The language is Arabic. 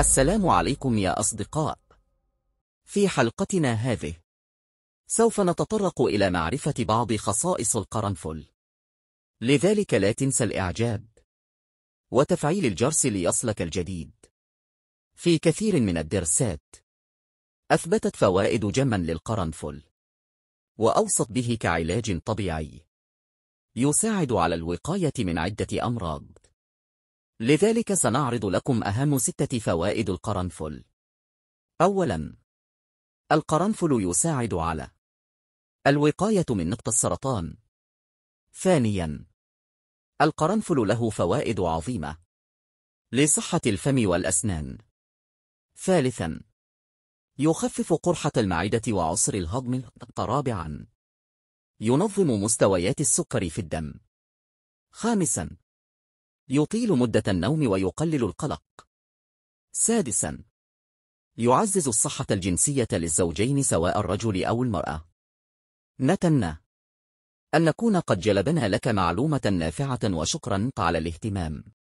السلام عليكم يا أصدقاء. في حلقتنا هذه سوف نتطرق إلى معرفة بعض خصائص القرنفل. لذلك لا تنسى الإعجاب وتفعيل الجرس ليصلك الجديد. في كثير من الدرسات أثبتت فوائد جما للقرنفل وأوصت به كعلاج طبيعي يساعد على الوقاية من عدة أمراض لذلك سنعرض لكم أهم ستة فوائد القرنفل. أولا القرنفل يساعد على الوقاية من نقط السرطان. ثانيا القرنفل له فوائد عظيمة لصحة الفم والأسنان. ثالثا يخفف قرحة المعدة وعسر الهضم رابعا ينظم مستويات السكر في الدم. خامسا يطيل مدة النوم ويقلل القلق. سادسا يعزز الصحة الجنسية للزوجين سواء الرجل أو المرأة. نتمنى أن نكون قد جلبنا لك معلومة نافعة وشكرا على الاهتمام.